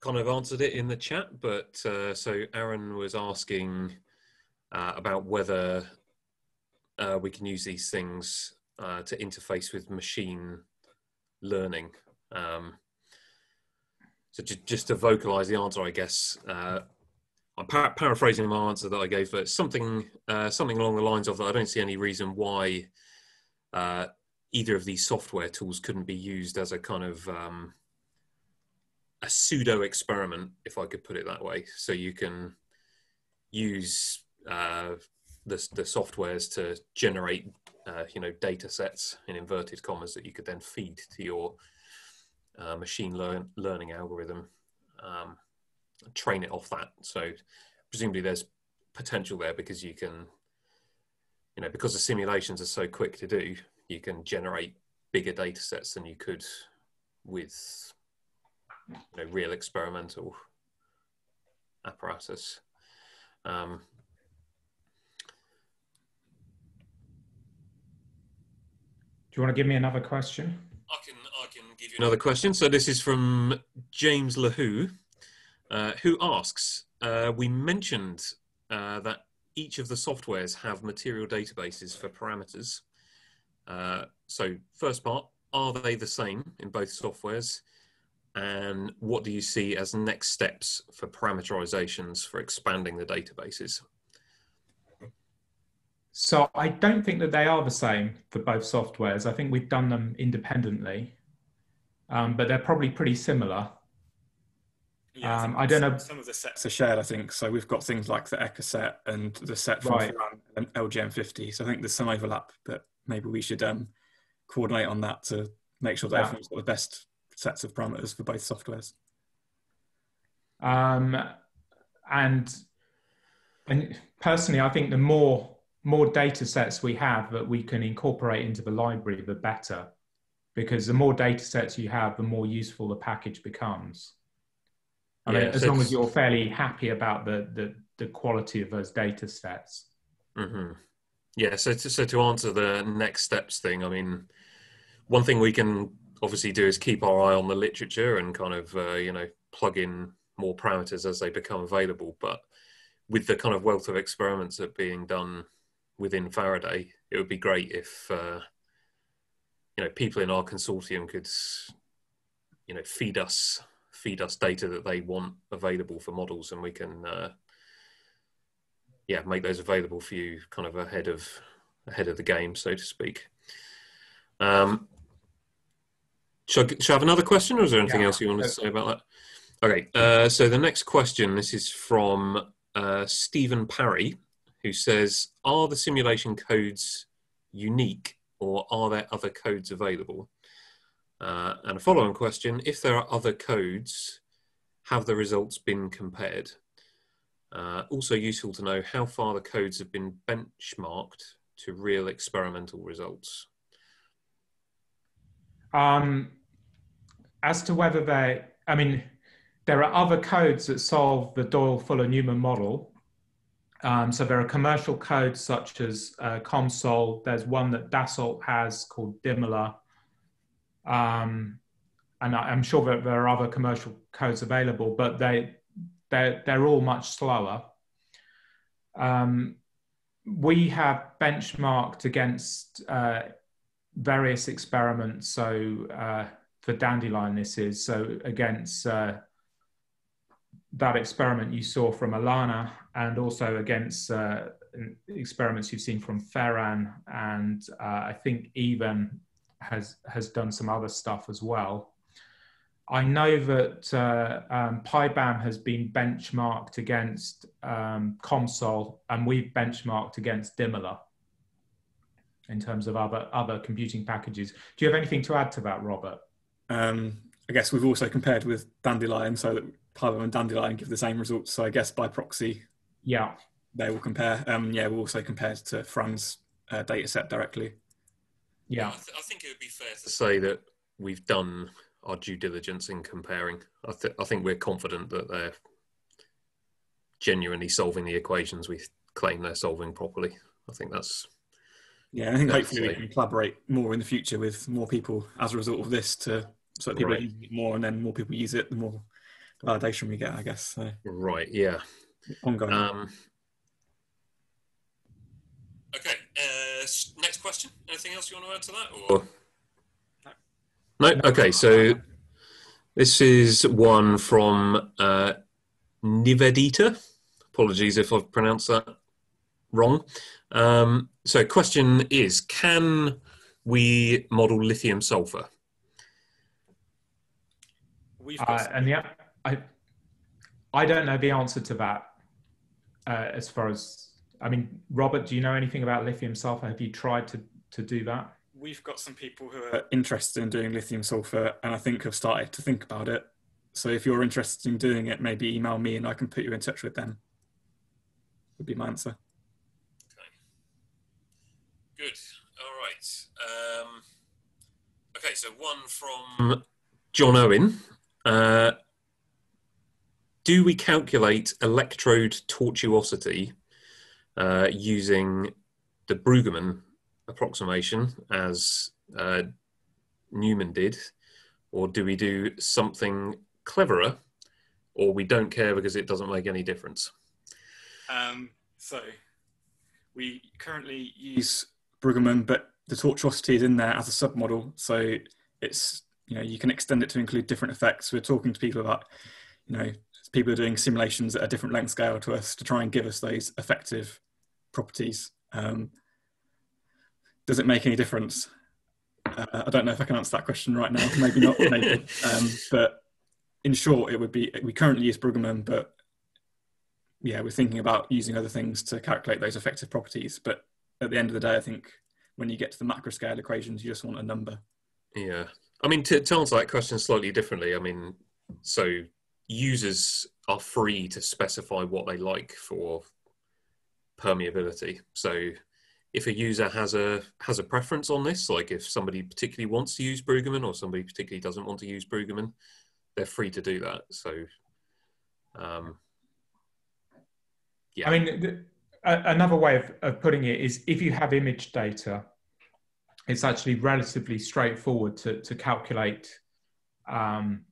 kind of answered it in the chat, but uh, so Aaron was asking uh, about whether uh, we can use these things uh, to interface with machine learning. Um, so just to vocalize the answer, I guess, uh, I'm par- paraphrasing my answer that I gave, but something uh, something along the lines of that. I don't see any reason why uh, either of these software tools couldn't be used as a kind of um, a pseudo experiment, if I could put it that way. So you can use uh, the the softwares to generate uh, you know data sets in inverted commas that you could then feed to your uh, machine learn- learning algorithm. Um, train it off that. So presumably there's potential there because you can, you know, because the simulations are so quick to do, you can generate bigger data sets than you could with, you know, real experimental apparatus. Um, Do you want to give me another question? I can I can give you another question. So this is from James Le Houx. Uh, who asks, uh, we mentioned uh, that each of the softwares have material databases for parameters. Uh, so first part, are they the same in both softwares? And what do you see as next steps for parameterizations for expanding the databases? So I don't think that they are the same for both softwares. I think we've done them independently, um, but they're probably pretty similar. Yeah, um, I, don't know. Some of the sets are shared, I think. So we've got things like the Ecker set and the set from right. and LGM50. So I think there's some overlap, but maybe we should um, coordinate on that to make sure that yeah. everyone's got the best sets of parameters for both softwares. Um, and and personally, I think the more more data sets we have that we can incorporate into the library, the better, because the more data sets you have, the more useful the package becomes. I mean, as long as you're fairly happy about the, the, the quality of those data sets. Mm-hmm. Yeah, so to, so to answer the next steps thing, I mean, one thing we can obviously do is keep our eye on the literature and kind of, uh, you know, plug in more parameters as they become available. But with the kind of wealth of experiments that are being done within Faraday, it would be great if, uh, you know, people in our consortium could, you know, feed us feed us data that they want available for models, and we can uh, yeah make those available for you kind of ahead of ahead of the game, so to speak. Um, should, I, should I have another question, or is there anything yeah. else you want to say about that? Okay, uh, so the next question, this is from uh, Stephen Parry, who says, "Are the simulation codes unique, or are there other codes available?" Uh, and a following question, if there are other codes, have the results been compared? Uh, also useful to know how far the codes have been benchmarked to real experimental results. Um, as to whether they I mean, there are other codes that solve the Doyle-Fuller-Newman model. Um, so there are commercial codes such as uh, COMSOL. There's one that Dassault has called Dymola. Um, and I, am sure that there are other commercial codes available, but they, they're, they're all much slower. Um, we have benchmarked against uh, various experiments. So uh, for DandeLiion, this is so against uh, that experiment you saw from Alana, and also against uh, experiments you've seen from Ferran, and uh, I think even has has done some other stuff as well. I know that uh, um, PyBaMM has been benchmarked against um, COMSOL, and we've benchmarked against Dymola in terms of other other computing packages. Do you have anything to add to that, Robert? Um, I guess we've also compared with DandeLiion, so that PyBaMM and DandeLiion give the same results. So I guess by proxy, yeah, they will compare. Um, yeah, we'll also compare to Fran's uh, data set directly. Yeah, I, th- I, think it would be fair to say that we've done our due diligence in comparing. I, th- I think we're confident that they're genuinely solving the equations we claim they're solving properly. I think that's yeah, I think hopefully we can collaborate more in the future with more people as a result of this to so that people right. use it more and then more people use it, the more validation we get, I guess. So. Right, yeah. Ongoing. Um, okay, uh, next question. Anything else you want to add to that? Or? No? no? Okay, so this is one from uh, Nivedita. Apologies if I've pronounced that wrong. Um, so, question is: Can we model lithium sulfur? Uh, and yeah, I I don't know the answer to that. Uh, as far as I mean, Robert, do you know anything about lithium sulfur? Have you tried to to do that? We've got some people who are interested in doing lithium sulfur, and I think have started to think about it. So, if you're interested in doing it, maybe email me, and I can put you in touch with them. Would be my answer. Okay. Good. All right. Um, okay, so one from John Owen. Uh, do we calculate electrode tortuosity uh, using the Bruggeman approximation as uh, Newman did, or do we do something cleverer, or we don't care because it doesn't make any difference? Um, so we currently use Bruggeman, but the tortuosity is in there as a submodel. So it's, you know, you can extend it to include different effects. We're talking to people about, you know, people are doing simulations at a different length scale to us to try and give us those effective properties. Um, does it make any difference? Uh, I don't know if I can answer that question right now. Maybe not. maybe. *laughs* Um, but in short, it would be we currently use Bruggeman, but yeah, we're thinking about using other things to calculate those effective properties. But at the end of the day, I think when you get to the macro scale equations, you just want a number. Yeah. I mean, to, to answer that question slightly differently, I mean, so users are free to specify what they like for permeability. So if a user has a has a preference on this, like if somebody particularly wants to use Bruggeman or somebody particularly doesn't want to use Bruggeman, they're free to do that. So, um, yeah. I mean, another way of, of putting it is if you have image data, it's actually relatively straightforward to, to calculate um,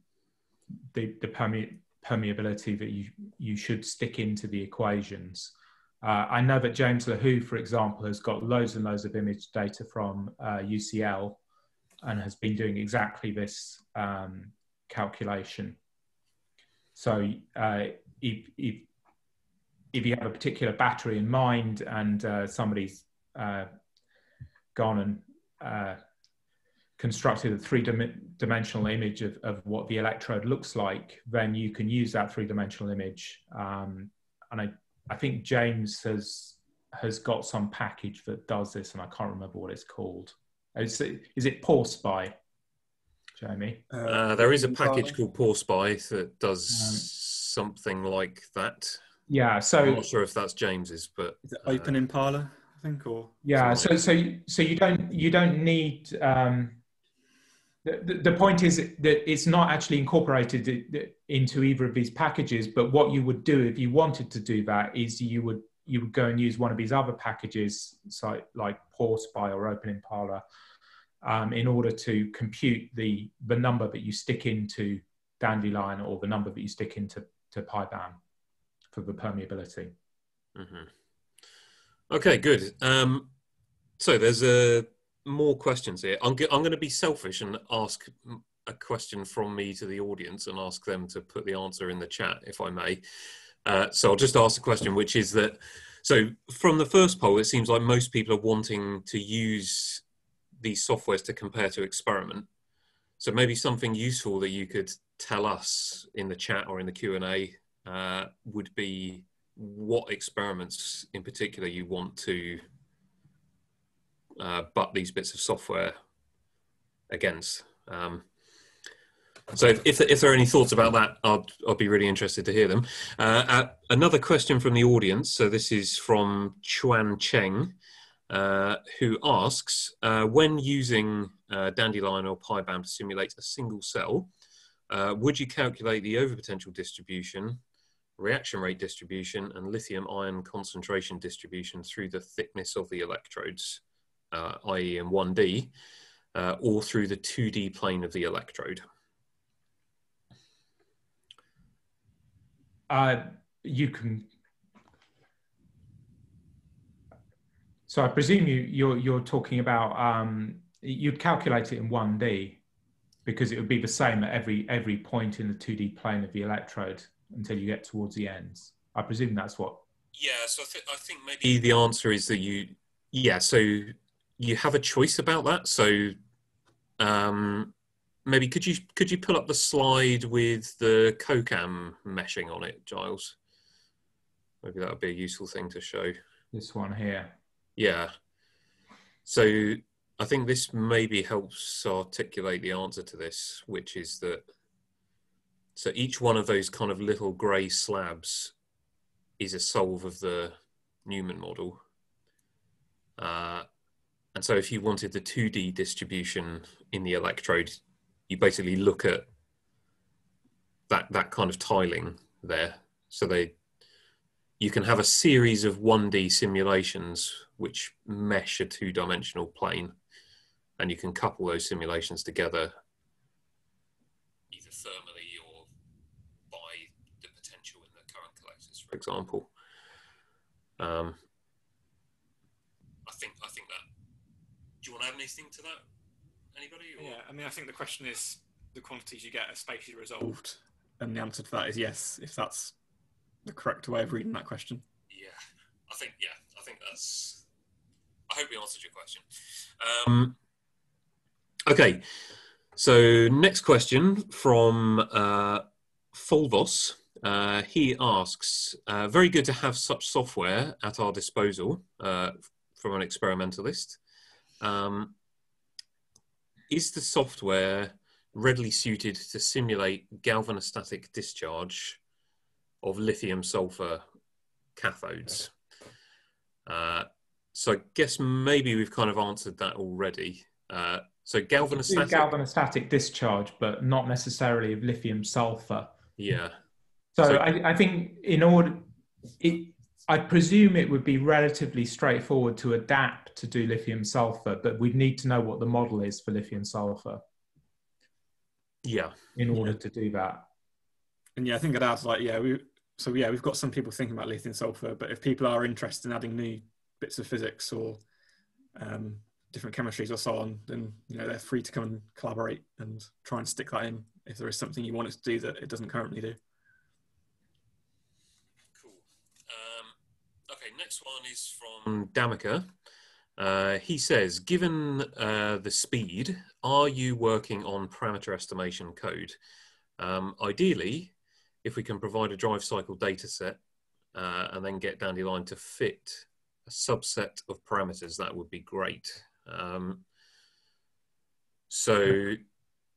the, the perme permeability that you, you should stick into the equations. Uh, I know that James Le Houx, for example, has got loads and loads of image data from uh, UCL and has been doing exactly this um, calculation. So uh, if, if, if you have a particular battery in mind and uh, somebody's uh, gone and uh, constructed a three-dimensional image of, of what the electrode looks like, then you can use that three-dimensional image. Um, and I, I think James has has got some package that does this, and I can't remember what it's called. Is it, is it PoreSpy, Jamie? Uh, there is a package called PoreSpy that does um, something like that. Yeah, so I'm not sure if that's James's, but is it Open uh, Impala, I think, or yeah. So so so you don't you don't need um, The, the, point is that it's not actually incorporated into either of these packages. But what you would do if you wanted to do that is you would you would go and use one of these other packages, so like PoreSpy or Open OpenImpala, um, in order to compute the the number that you stick into DandeLiion or the number that you stick into to PyBaMM for the permeability. Mm-hmm. Okay, good. Um, so there's a more questions here. I'm, I'm going to be selfish and ask a question from me to the audience and ask them to put the answer in the chat, if I may. Uh, so I'll just ask the question, which is that so from the first poll, it seems like most people are wanting to use these softwares to compare to experiment. So maybe something useful that you could tell us in the chat or in the Q and A uh, would be what experiments in particular you want to uh, butt these bits of software against. Um, so if, if, if, there are any thoughts about that, I'll, I'll be really interested to hear them. Uh, uh, another question from the audience. So this is from Chuan Cheng, uh, who asks, uh, when using uh, DandeLiion or PyBaMM to simulate a single cell, would you calculate the overpotential distribution, reaction rate distribution, and lithium ion concentration distribution through the thickness of the electrodes, i.e. in 1D, or through the 2D plane of the electrode? uh, you can. So I presume you you're you're talking about um, you'd calculate it in one D because it would be the same at every every point in the two D plane of the electrode until you get towards the ends. I presume that's what. Yeah, so I, th- I think maybe the answer is that you yeah so you have a choice about that. So um, maybe could you could you pull up the slide with the Kokam meshing on it, Giles? Maybe that would be a useful thing to show. This one here. Yeah. So I think this maybe helps articulate the answer to this, which is that so each one of those kind of little grey slabs is a solve of the Newman model. Uh, and so if you wanted the 2D distribution in the electrode, you basically look at that that kind of tiling there. So they you can have a series of 1D simulations which mesh a two-dimensional plane, and you can couple those simulations together either thermally or by the potential in the current collectors, for example. Um, I think I think that. Do you want to add anything to that? Anybody? Or? Yeah, I mean, I think the question is the quantities you get are spatially resolved, and the answer to that is yes, if that's the correct way of reading that question. Yeah, I think yeah, I think that's. I hope we answered your question. Um, okay, so next question from uh, Folvos. Uh, he asks, uh, very good to have such software at our disposal uh, from an experimentalist. Um, is the software readily suited to simulate galvanostatic discharge of lithium sulfur cathodes? Uh, so I guess maybe we've kind of answered that already. Uh, so galvanostatic galvanostatic discharge, but not necessarily of lithium sulfur. Yeah. So, so I, I, think in order, it, I presume it would be relatively straightforward to adapt to do lithium sulfur, but we'd need to know what the model is for lithium sulfur. Yeah. In order yeah. to do that. And yeah, I think it adds like, yeah, we, so yeah, we've got some people thinking about lithium sulfur, but if people are interested in adding new bits of physics or um, different chemistries or so on, then you know they're free to come and collaborate and try and stick that in if there is something you want it to do that it doesn't currently do. Next one is from Damika. Uh, he says, given uh, the speed, are you working on parameter estimation code? Um, ideally, if we can provide a drive cycle data set uh, and then get DandeLiion to fit a subset of parameters, that would be great. Um, so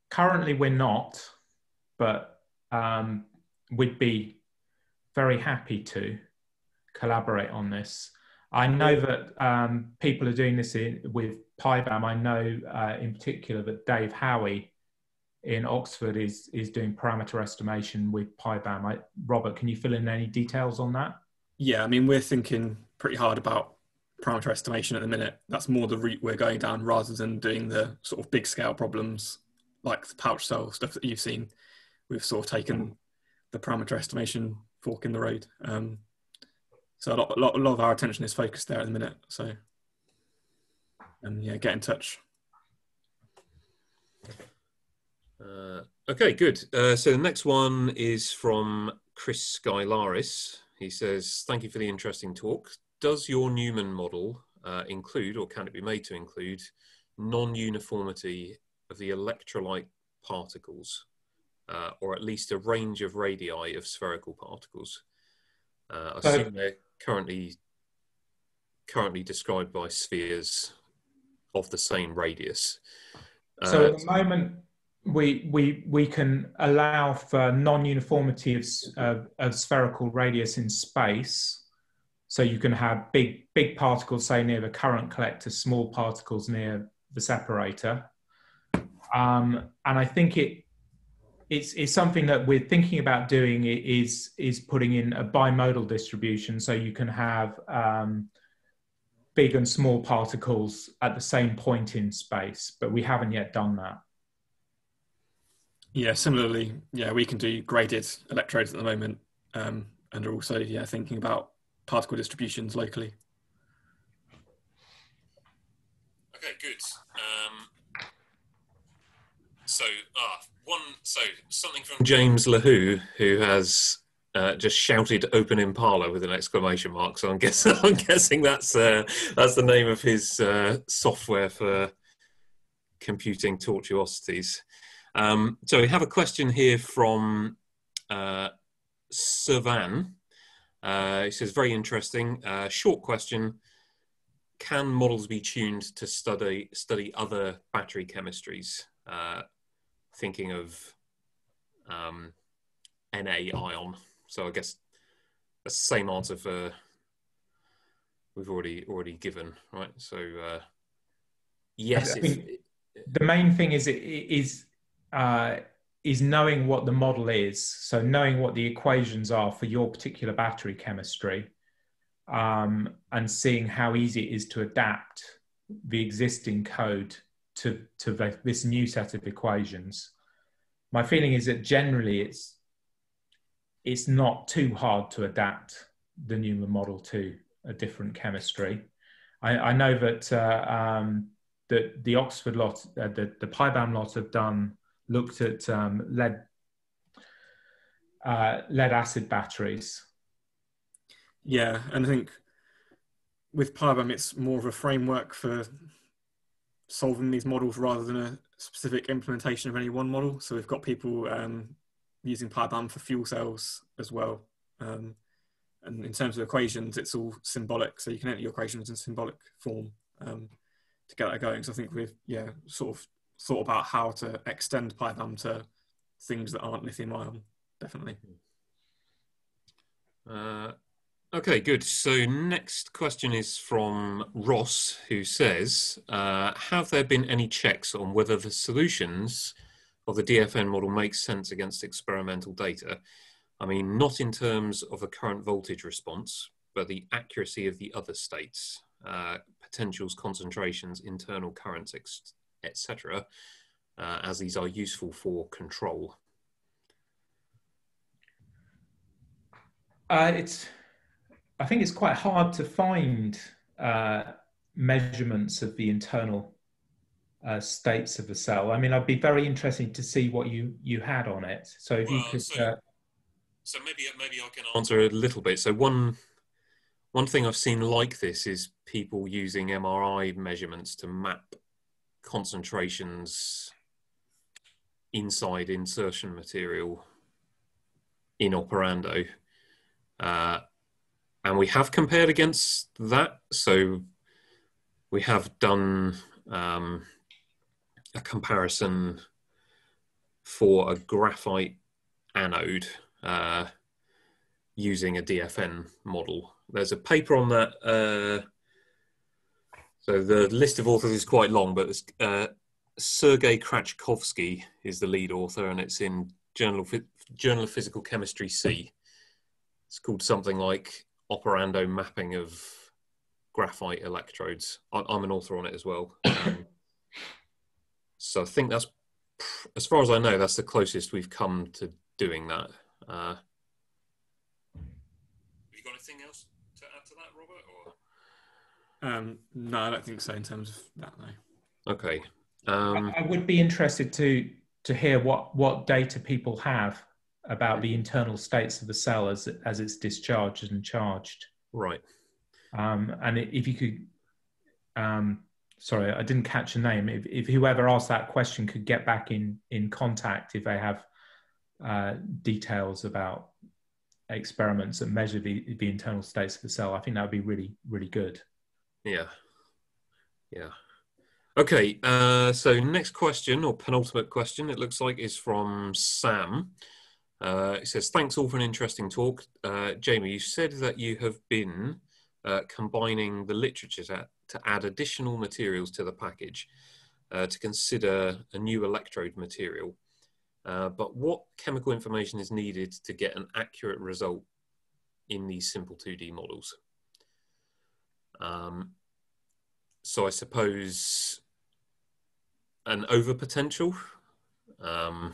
currently we're not, but um, we'd be very happy to collaborate on this. I know that um, people are doing this in, with PyBaMM. I know uh, in particular that Dave Howey in Oxford is is doing parameter estimation with PyBaMM. I, Robert, can you fill in any details on that? Yeah, I mean we're thinking pretty hard about parameter estimation at the minute. That's more the route we're going down rather than doing the sort of big scale problems like the pouch cell stuff that you've seen. We've sort of taken the parameter estimation fork in the road. Um, so a lot, a lot, a lot of our attention is focused there at the minute. So, and yeah, get in touch. Uh, okay, good. Uh, so the next one is from Chris Skylaris. He says, "Thank you for the interesting talk. Does your Newman model uh, include, or can it be made to include, non-uniformity of the electrolyte particles, uh, or at least a range of radii of spherical particles? Uh, I assume they're currently currently described by spheres of the same radius. So at the moment, we we we can allow for non-uniformity of, uh, of spherical radius in space. So you can have big big particles, say near the current collector, small particles near the separator. Um, and I think it it's, it's something that we're thinking about doing is is putting in a bimodal distribution. So you can have um, big and small particles at the same point in space but we haven't yet done that. Yeah similarly yeah we can do graded electrodes at the moment um, and are also yeah thinking about particle distributions locally. Okay good so ah one so something from James Le Houx who has uh, just shouted "Open Impala" with an exclamation mark. So I'm guessing *laughs* I'm guessing that's uh, that's the name of his uh, software for computing tortuosities. Um, so we have a question here from uh, Savan. Uh, he says, "Very interesting. Uh, short question: Can models be tuned to study study other battery chemistries?" Thinking of um, Na ion. So I guess the same answer for we've already already given, right? So uh, yes, the main thing is it is uh, is knowing what the model is. So knowing what the equations are for your particular battery chemistry, um, and seeing how easy it is to adapt the existing code to, to the, this new set of equations. My feeling is that generally it's it's not too hard to adapt the Newman model to a different chemistry. I, I know that uh, um, that the Oxford lot, uh, the the PyBaMM lot have done looked at um, lead uh, lead acid batteries. Yeah, and I think with PyBaMM, it's more of a framework for solving these models rather than a specific implementation of any one model. So we've got people um, using PyBaMM for fuel cells as well. Um, and in terms of equations, it's all symbolic. So you can enter your equations in symbolic form um, to get that going. So I think we've yeah sort of thought about how to extend PyBaMM to things that aren't lithium ion. Definitely. Uh, Okay, good. So next question is from Ross, who says, uh, have there been any checks on whether the solutions of the DFN model make sense against experimental data? I mean, not in terms of a current voltage response, but the accuracy of the other states, uh, potentials, concentrations, internal currents, etc., uh, as these are useful for control. Uh, it's I think it's quite hard to find uh, measurements of the internal uh, states of the cell. I mean, I'd be very interested to see what you you had on it. So if well, you could. So, uh, so maybe maybe I can answer a little bit. So one one thing I've seen like this is people using MRI measurements to map concentrations inside insertion material in operando. Uh, and we have compared against that. So we have done um, a comparison for a graphite anode uh, using a DFN model. There's a paper on that. Uh, so the list of authors is quite long, but uh, Sergey Krachkovskiy is the lead author, and it's in Journal of, Journal of Physical Chemistry C. It's called something like Operando Mapping of Graphite Electrodes. I, am an author on it as well. *coughs* Um, so I think that's, as far as I know, that's the closest we've come to doing that. Uh, have you got anything else to add to that, Robert? Or? Um, no, I don't think so in terms of that. No. Okay. Um, I would be interested to to hear what what data people have about the internal states of the cell as as it's discharged and charged. Right. Um, and if you could, um, sorry, I didn't catch a name. If, if whoever asked that question could get back in in contact if they have uh, details about experiments that measure the, the internal states of the cell, I think that would be really really good. Yeah. Yeah. Okay, uh, so next question or penultimate question, it looks like, is from Sam. Uh, it says, Thanks all for an interesting talk. Uh, Jamie, you said that you have been uh, combining the literature to, to, add additional materials to the package uh, to consider a new electrode material. Uh, but what chemical information is needed to get an accurate result in these simple 2D models? Um, so I suppose an over potential. Um,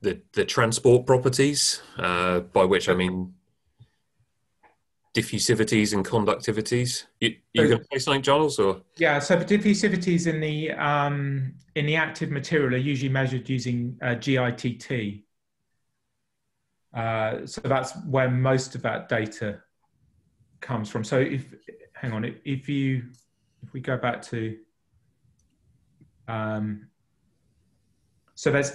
the the transport properties, uh, by which I mean diffusivities and conductivities. You, you going to say something, Giles, or yeah? So the diffusivities in the um, in the active material are usually measured using uh, GITT. Uh, so that's where most of that data comes from. So if hang on, if you if we go back to um, so there's,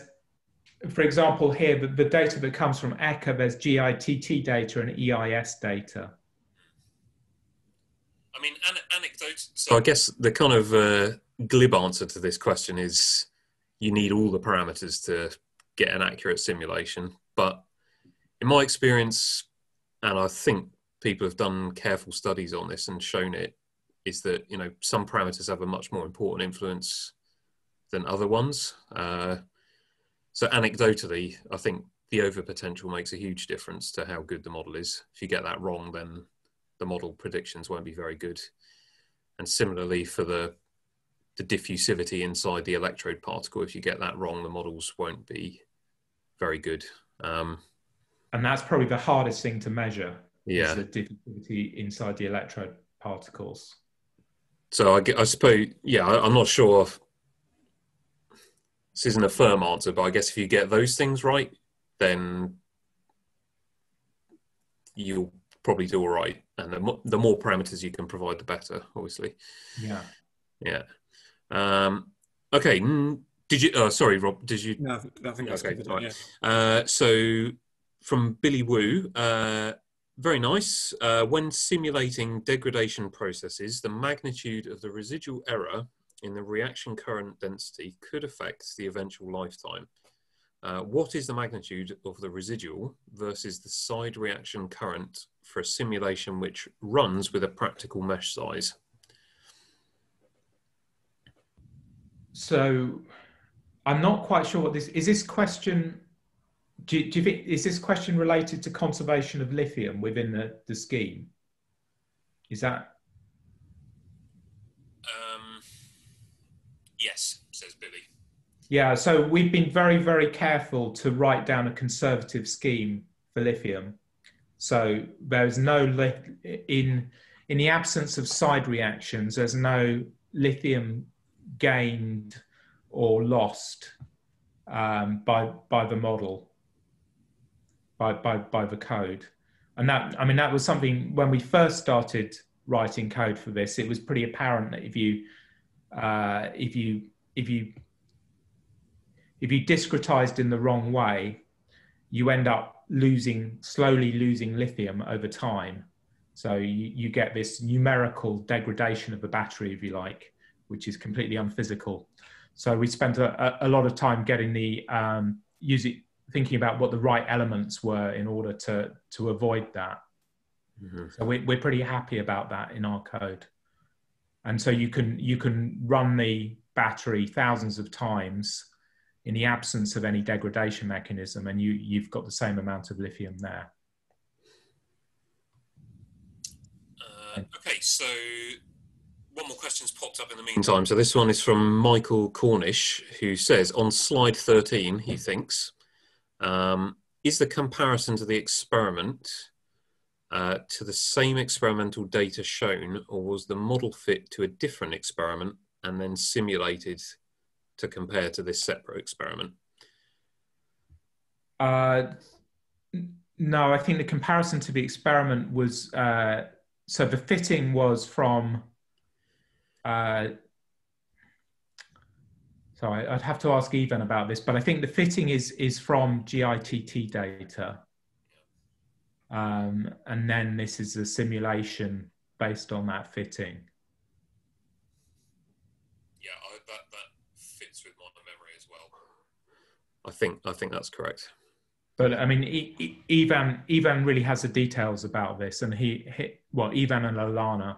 for example, here, the, the data that comes from Ecker, there's GITT data and EIS data. I mean, an- anecdotes. So I guess the kind of uh, glib answer to this question is you need all the parameters to get an accurate simulation. But in my experience, and I think people have done careful studies on this and shown it, is that you know some parameters have a much more important influence than other ones. Uh, so anecdotally, I think the over potential makes a huge difference to how good the model is. If you get that wrong, then the model predictions won't be very good. And similarly for the the diffusivity inside the electrode particle, if you get that wrong, the models won't be very good. Um, and that's probably the hardest thing to measure. Yeah, the diffusivity inside the electrode particles. So I, I suppose, yeah, I, am not sure this isn't a firm answer, but I guess if you get those things right, then you'll probably do all right. And the, mo- the more parameters you can provide, the better, obviously. Yeah. Yeah. Um, okay. Did you? Oh, sorry, Rob. Did you? No, I think that's okay. Right. Yeah. Uh, so from Billy Wu. Uh, very nice. Uh, when simulating degradation processes, the magnitude of the residual error in the reaction current density could affect the eventual lifetime. Uh, what is the magnitude of the residual versus the side reaction current for a simulation which runs with a practical mesh size? So I'm not quite sure what this is. This question, do do you think, is this question related to conservation of lithium within the, the scheme? Is that Yes, says Billy. Yeah, so we've been very, very careful to write down a conservative scheme for lithium. So there's no in in the absence of side reactions. There's no lithium gained or lost um, by by the model by by by the code, and that I mean that was something when we first started writing code for this. It was pretty apparent that if you uh, if you if you if you discretized in the wrong way, you end up losing slowly losing lithium over time. So you, you get this numerical degradation of the battery, if you like, which is completely unphysical. So we spent a, a lot of time getting the um, using thinking about what the right elements were in order to to avoid that. Mm-hmm. So we, we're pretty happy about that in our code and so you can you can run the battery thousands of times in the absence of any degradation mechanism, and you, you've got the same amount of lithium there. Uh, okay, so one more question's popped up in the meantime. So this one is from Michael Cornish, who says on slide 13, he thinks, um, is the comparison to the experiment uh, to the same experimental data shown, or was the model fit to a different experiment and then simulated to compare to this separate experiment? Uh, no, I think the comparison to the experiment was uh, so the fitting was from. Uh, so I, would have to ask Ivan about this, but I think the fitting is is from GITT data, um, and then this is a simulation based on that fitting. Yeah, I that, that fits with my memory as well. I think I think that's correct. But I mean, Ivan Ivan really has the details about this, and he, he well, Ivan and Alana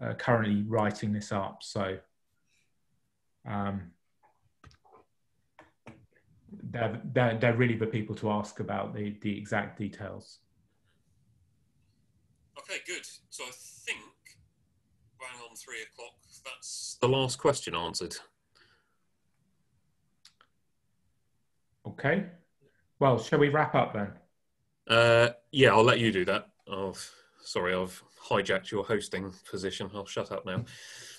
are currently writing this up. So um, they're, they're, they're really the people to ask about the, the exact details. Three o'clock, that's the last question answered. Okay. Well, shall we wrap up then? Uh, yeah, I'll let you do that. Oh, sorry, I've hijacked your hosting position. I'll shut up now.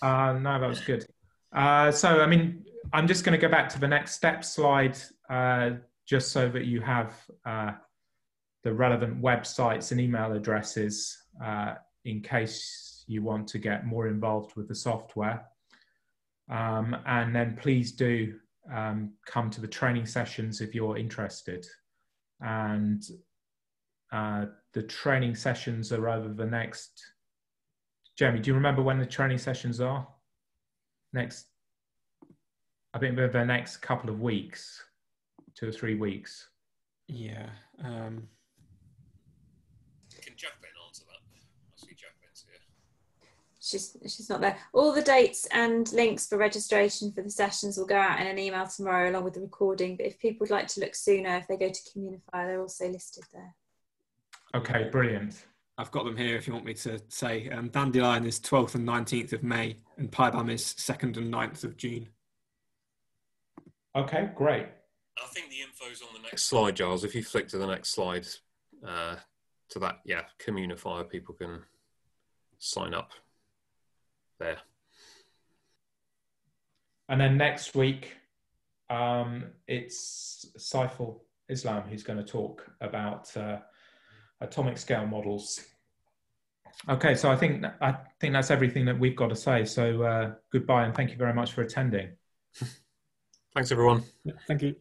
Uh, no, that was good. Uh, so, I mean, I'm just going to go back to the next step slide, uh, just so that you have uh, the relevant websites and email addresses uh, in case you want to get more involved with the software. Um, and then please do um, come to the training sessions if you're interested. And uh, the training sessions are over the next. Jeremy, do you remember when the training sessions are? Next, I think they're the next couple of weeks, two or three weeks. Yeah. Um, she's she's not there. All the dates and links for registration for the sessions will go out in an email tomorrow along with the recording. But if people would like to look sooner, if they go to Communify, they're also listed there. Okay, brilliant. I've got them here if you want me to say. Um, DandeLiion is 12th and 19th of May, and PyBaMM is 2nd and 9th of June. Okay, great. I think the info's on the next slide, Giles. If you flick to the next slide, uh, to that, yeah, Communify, people can sign up there. And then next week, um, it's Saiful Islam who's going to talk about uh, atomic scale models. Okay, so I think I think that's everything that we've got to say. So uh, goodbye and thank you very much for attending. *laughs* Thanks, everyone. thank you.